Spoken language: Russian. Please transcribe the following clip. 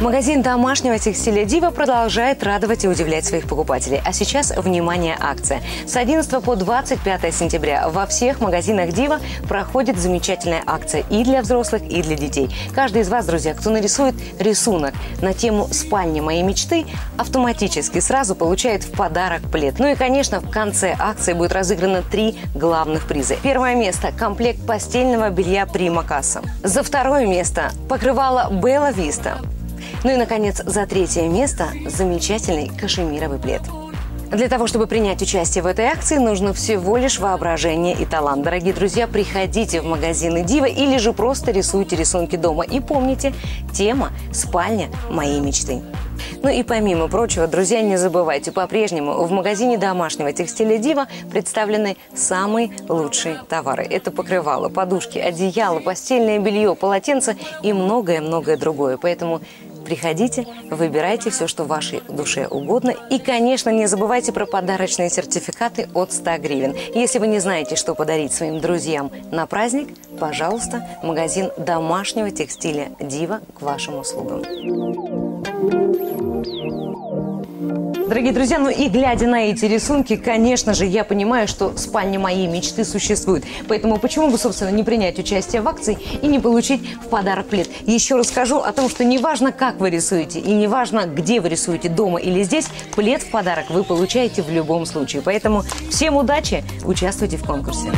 Магазин домашнего текстиля «Дива» продолжает радовать и удивлять своих покупателей. А сейчас, внимание, акция. С 11 по 25 сентября во всех магазинах «Дива» проходит замечательная акция и для взрослых, и для детей. Каждый из вас, друзья, кто нарисует рисунок на тему «Спальня моей мечты», автоматически сразу получает в подарок плед. Ну и, конечно, в конце акции будет разыграно три главных приза. Первое место – комплект постельного белья «Прима Касса». За второе место – покрывало «Белла Виста». Ну и, наконец, за третье место – замечательный кашемировый плед. Для того, чтобы принять участие в этой акции, нужно всего лишь воображение и талант. Дорогие друзья, приходите в магазины Дива или же просто рисуйте рисунки дома. И помните, тема «Спальня моей мечты». Ну и помимо прочего, друзья, не забывайте, по-прежнему в магазине домашнего текстиля Дива представлены самые лучшие товары. Это покрывало, подушки, одеяло, постельное белье, полотенце и многое-многое другое. Поэтому Приходите, выбирайте все, что вашей душе угодно. И, конечно, не забывайте про подарочные сертификаты от 100 гривен. Если вы не знаете, что подарить своим друзьям на праздник, пожалуйста, магазин домашнего текстиля «Дива» к вашим услугам. Дорогие друзья, ну и глядя на эти рисунки, конечно же, я понимаю, что спальня моей мечты существует. Поэтому почему бы, собственно, не принять участие в акции и не получить в подарок плед? Еще расскажу о том, что неважно, как вы рисуете, и неважно, где вы рисуете, дома или здесь, плед в подарок вы получаете в любом случае. Поэтому всем удачи, участвуйте в конкурсе.